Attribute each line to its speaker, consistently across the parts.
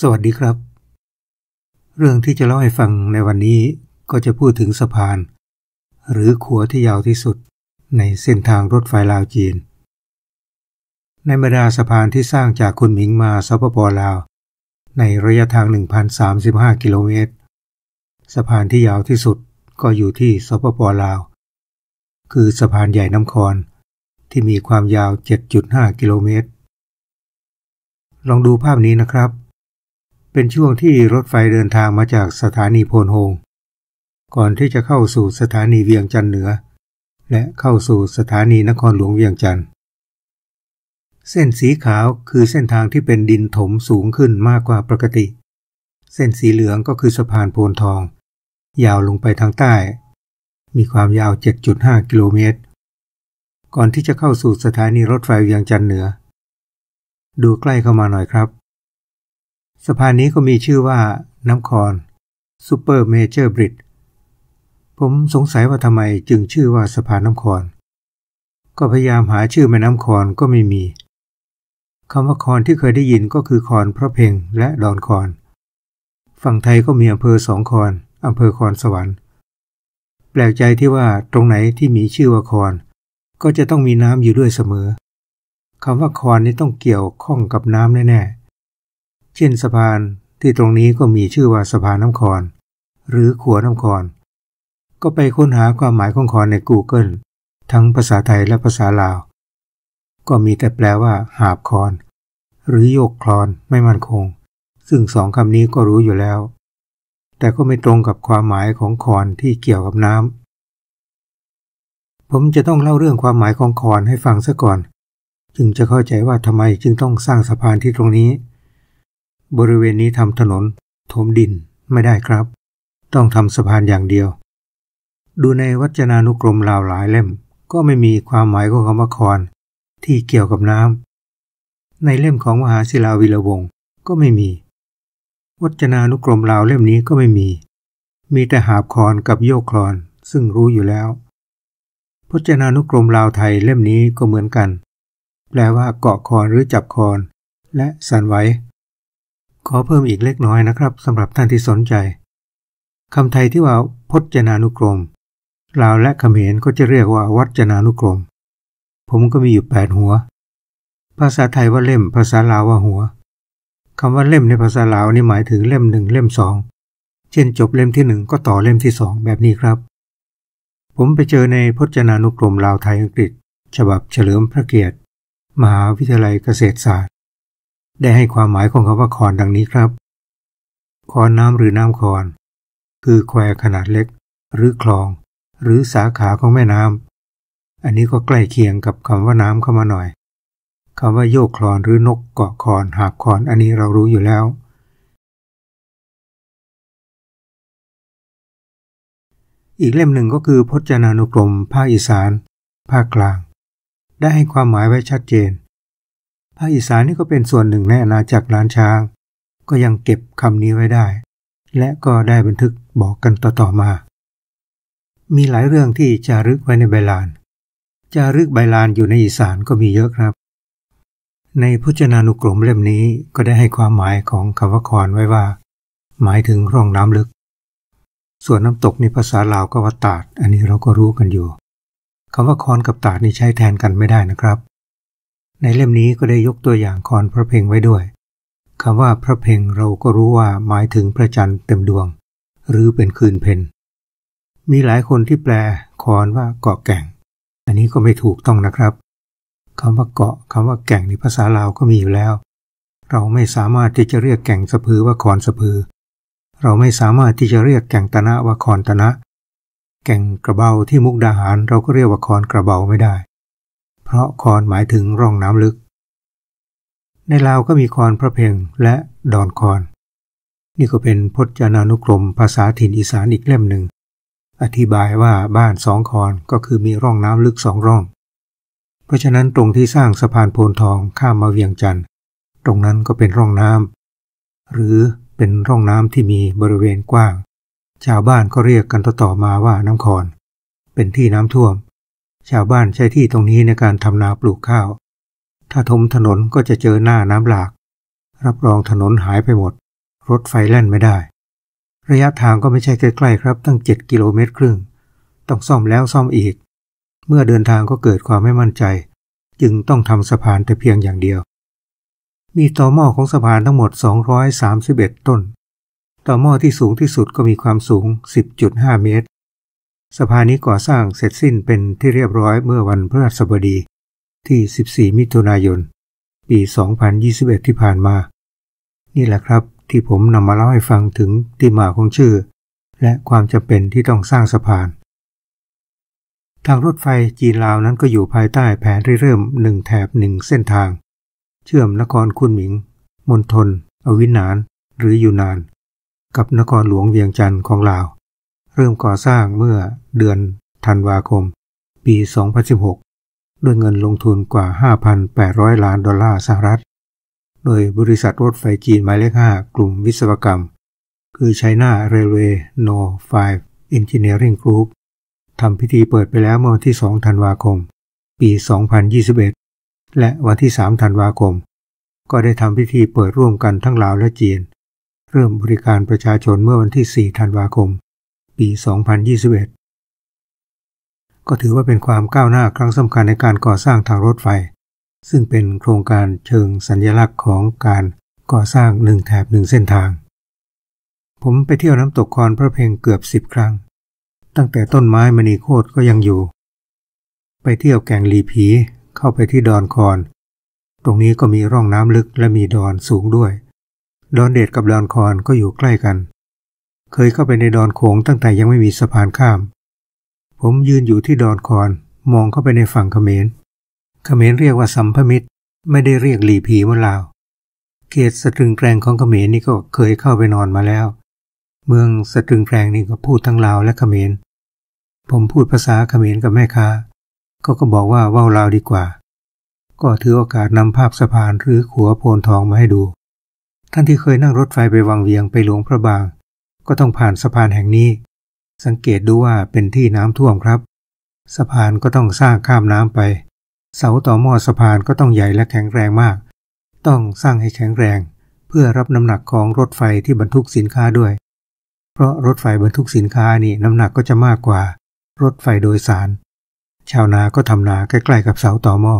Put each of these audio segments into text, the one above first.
Speaker 1: สวัสดีครับ เรื่องที่จะเล่าให้ฟังในวันนี้ก็จะพูดถึงสะพาน หรือขัวที่ยาวที่สุดในเส้นทางรถไฟลาวจีน ในบรรดาสะพานที่สร้างจากคุณหมิงมาสปปลาว ในระยะทาง 1,035 กิโลเมตร สะพานที่ยาวที่สุดก็อยู่ที่สปปลาว คือสะพานใหญ่น้ำคอนที่มีความยาว 7.5 กิโลเมตร ลองดูภาพนี้นะครับ เป็นช่วงที่รถไฟเดินทางมาจากสถานีโพนโฮง ก่อนที่จะเข้าสู่สถานีเวียงจันทร์เหนือ และเข้าสู่สถานีนครหลวงเวียงจันทร์เส้นสีขาวคือเส้นทางที่เป็นดินถมสูงขึ้นมากกว่าปกติ เส้นสีเหลืองก็คือสะพานโพนทอง ยาวลงไปทางใต้ มีความยาว 7.5 กิโลเมตร ก่อนที่จะเข้าสู่สถานีรถไฟเวียงจันทร์เหนือ ดูใกล้เข้ามาหน่อยครับ สะพานนี้ก็มีชื่อว่าน้ำคอน Super Major Bridge ผมสงสัยว่าทำไมจึงชื่อว่าสะพานน้ำคอน ก็พยายามหาชื่อแม่น้ำคอนก็ไม่มีคำว่าคอนที่เคยได้ยินก็คือคอนพะเพ็งและดอนคอน ฝั่งไทยก็มีอำเภอสองคอนอำเภอคอนสวรรค์ แปลกใจที่ว่าตรงไหนที่มีชื่อว่าคอน ก็จะต้องมีน้ำอยู่ด้วยเสมอคำว่าคอนนี้ต้องเกี่ยวข้องกับน้ำแน่ๆ เช่นสะพานที่ตรงนี้ก็มีชื่อว่าสะพานน้ำคอน หรือขัวน้ำคอนก็ไปค้นหาความหมายของคอนใน Google ทั้งภาษาไทยและภาษาลาว ก็มีแต่แปลว่า หาบคอน หรือโยกคลอนไม่มั่นคง ซึ่งสองคำนี้ก็รู้อยู่แล้ว แต่ก็ไม่ตรงกับความหมายของคอนที่เกี่ยวกับน้ำผมจะต้องเล่าเรื่องความหมายของคอนให้ฟังซะก่อน จึงจะเข้าใจว่าทำไมจึงต้องสร้างสะพานที่ตรงนี้ บริเวณนี้ทำถนนถมดินไม่ได้ครับ ต้องทำสะพานอย่างเดียว ดูในวัจนานุกรมลาวหลายเล่ม ก็ไม่มีความหมายของคำว่าคอนที่เกี่ยวกับน้ำในเล่มของมหาศิลาวิลวงศ์ก็ไม่มี วัจนานุกรมลาวเล่มนี้ก็ไม่มี มีแต่หาบคอนกับโยกคลอนซึ่งรู้อยู่แล้วพจนานุกรมลาวไทยเล่มนี้ก็เหมือนกัน แปลว่าเกาะคอนหรือจับคอน และสั่นไหว ขอเพิ่มอีกเล็กน้อยนะครับสำหรับท่านที่สนใจคำไทยที่ว่าพจนานุกรมลาวและเขมรก็จะเรียกว่าวัจนานุกรม ผมก็มีอยู่แปดหัว ภาษาไทยว่าเล่ม ภาษาลาวว่าหัวคำว่าเล่มในภาษาลาวนี่หมายถึงเล่มหนึ่งเล่มสองเช่นจบเล่มที่หนึ่งก็ต่อเล่มที่สองแบบนี้ครับ ผมไปเจอในพจนานุกรมลาวไทยอังกฤษ ฉบับเฉลิมพระเกียรติ มหาวิทยาลัยเกษตรศาสตร์ ได้ให้ความหมายของคำว่าคอนดังนี้ครับ คอนน้ำหรือน้ำคอน คือแควขนาดเล็ก หรือคลอง หรือสาขาของแม่น้ำอันนี้ก็ใกล้เคียงกับคำว่าน้ำเข้ามาหน่อยคำว่าโยกคลอนหรือนกเกาะคอนหาบคอนอันนี้เรารู้อยู่แล้ว อีกเล่มหนึ่งก็คือพจนานุกรมภาคอีสาน ภาคกลาง ได้ให้ความหมายไว้ชัดเจน ภาคอีสานนี่ก็เป็นส่วนหนึ่งในอาณาจักรล้านช้าง ก็ยังเก็บคำนี้ไว้ได้ และก็ได้บันทึกบอกกันต่อๆมา มีหลายเรื่องที่จารึกไว้ในใบลาน จารึกใบลานอยู่ในอีสานก็มีเยอะครับ ในพจนานุกรมเล่มนี้ก็ได้ให้ความหมายของคำว่าคอนไว้ว่า หมายถึงร่องน้ำลึก ส่วนน้ำตกในภาษาลาวก็ว่าตาด อันนี้เราก็รู้กันอยู่คำว่าคอนกับตาดนี่ใช้แทนกันไม่ได้นะครับ ในเล่มนี้ก็ได้ยกตัวอย่างคอนพระเพลงไว้ด้วยคำว่าพระเพลงเราก็รู้ว่าหมายถึงพระจันทร์เต็มดวง หรือเป็นคืนเพนมีหลายคนที่แปลคอนว่าเกาะแก่ง อันนี้ก็ไม่ถูกต้องนะครับคำว่าเกาะคำว่าแก่งในภาษาลาวก็มีอยู่แล้ว เราไม่สามารถที่จะเรียกแก่งสะพือว่าคอนสะพือ เราไม่สามารถที่จะเรียกแก่งตะนะว่าคอนตะนะ แก่งกระเบาที่มุกดาหารเราก็เรียกว่าคอนกระเบาไม่ได้ เพราะคอนหมายถึงร่องน้ำลึก ในลาวก็มีคอนพระเพงและดอนคอน นี่ก็เป็นพจนานุกรมภาษาถิ่นอีสานอีกเล่มหนึ่ง อธิบายว่าบ้านสองคอนก็คือมีร่องน้ำลึกสองร่อง เพราะฉะนั้นตรงที่สร้างสะพานโพนทองข้ามมาเวียงจันทร์ตรงนั้นก็เป็นร่องน้ำหรือเป็นร่องน้ำที่มีบริเวณกว้าง ชาวบ้านก็เรียกกันต่อๆมาว่าน้ำคอน เป็นที่น้ำท่วม ชาวบ้านใช้ที่ตรงนี้ในการทำนาปลูกข้าว ถ้าทมถนนก็จะเจอหน้าน้ำหลาก รับรองถนนหายไปหมด รถไฟแล่นไม่ได้ ระยะทางก็ไม่ใช่ใกล้ๆครับ ตั้ง7กิโลเมตรครึ่ง ต้องซ่อมแล้วซ่อมอีก เมื่อเดินทางก็เกิดความไม่มั่นใจ จึงต้องทำสะพานแต่เพียงอย่างเดียว มีต่อหม้อของสะพานทั้งหมด 231 ต้น ต่อหม้อที่สูงที่สุดก็มีความสูง 10.5 เมตร สะพานนี้ก่อสร้างเสร็จสิ้นเป็นที่เรียบร้อยเมื่อวันพฤหัสบดีที่ 14 มิถุนายน ปี 2021 ที่ผ่านมา นี่แหละครับที่ผมนำมาเล่าให้ฟังถึงที่มาของชื่อ และความจำเป็นที่ต้องสร้างสะพาน ทางรถไฟจีนลาวนั้นก็อยู่ภายใต้แผนที่เริ่มหนึ่งแถบหนึ่งเส้นทาง เชื่อมนครคุนหมิง มณฑลอวินาน หรือยูนาน กับนครหลวงเวียงจันทร์ของลาว เริ่มก่อสร้างเมื่อเดือนธันวาคม ปี 2016 ด้วยเงินลงทุนกว่า 5,800 ล้านดอลลาร์สหรัฐ โดยบริษัทรถไฟจีนหมายเลข 5 กลุ่มวิศวกรรม คือ China Railway No 5 Engineering Group ทำพิธีเปิดไปแล้วเมื่อวันที่ 2 ธันวาคม ปี 2021 และวันที่ 3 ธันวาคม ก็ได้ทำพิธีเปิดร่วมกันทั้งลาวและจีน เริ่มบริการประชาชนเมื่อวันที่ 4 ธันวาคม 2021 ก็ถือว่าเป็นความก้าวหน้าครั้งสำคัญในการก่อสร้างทางรถไฟ ซึ่งเป็นโครงการเชิงสัญญลักษณ์ของการก่อสร้างหนึ่งแถบหนึ่งเส้นทาง ผมไปเที่ยวน้ำตกคอนพระเพงเกือบสิบครั้ง ตั้งแต่ต้นไม้มณีโคตรก็ยังอยู่ ไปเที่ยวแก่งลีผีเข้าไปที่ดอนคอนตรงนี้ก็มีร่องน้ำลึกและมีดอนสูงด้วย ดอนเดดกับดอนคอนก็อยู่ใกล้กัน เคยเข้าไปในดอนโขงตั้งแต่ยังไม่มีสะพานข้าม ผมยืนอยู่ที่ดอนคอนมองเข้าไปในฝั่งเขมร เขมรเรียกว่าสัมพมิตร ไม่ได้เรียกหลีผีเมือลาว เขตสตรึงแกรงของเขมรนี่ก็เคยเข้าไปนอนมาแล้ว เมืองสตรึงแกรงนี่ก็พูดทั้งลาวและเขมร ผมพูดภาษาเขมรกับแม่ค้าก็ก็บอกว่าว่าลาวดีกว่า ก็ถือโอกาสนำภาพสะพานหรือขัวโพนทองมาให้ดู ท่านที่เคยนั่งรถไฟไปวังเวียงไปหลวงพระบาง ก็ต้องผ่านสะพานแห่งนี้ สังเกตดูว่าเป็นที่น้ำท่วมครับ สะพานก็ต้องสร้างข้ามน้ำไป เสาต่อหม้อสะพานก็ต้องใหญ่และแข็งแรงมาก ต้องสร้างให้แข็งแรง เพื่อรับน้ำหนักของรถไฟที่บรรทุกสินค้าด้วย เพราะรถไฟบรรทุกสินค้านี่น้ำหนักก็จะมากกว่า รถไฟโดยสาร ชาวนาก็ทำนาใกล้ๆกับเสาตอม่อ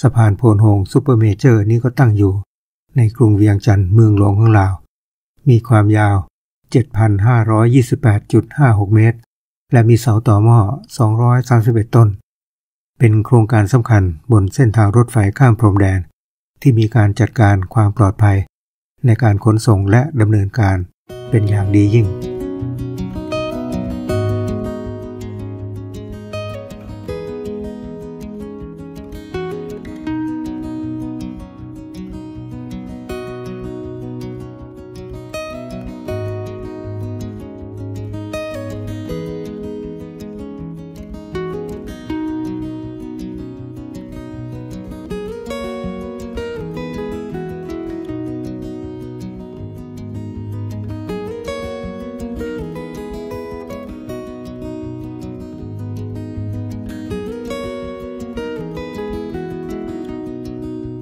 Speaker 1: สะพานโพนโฮง Super Major นี่ก็ตั้งอยู่ ในกรุงเวียงจันทน์เมืองหลวงของลาว มีความยาว 7,528.56 เมตร และมีเสาต่อหม้อ 231 ต้น เป็นโครงการสำคัญบนเส้นทางรถไฟข้ามพรมแดน ที่มีการจัดการความปลอดภัย ในการขนส่งและดำเนินการเป็นอย่างดียิ่ง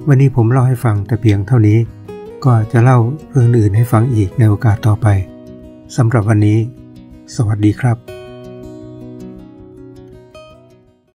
Speaker 1: วันนี้ผมเล่าให้ฟังแต่เพียงเท่านี้ ก็จะเล่าเรื่องอื่นให้ฟังอีกในโอกาสต่อไปสำหรับวันนี้ สวัสดีครับ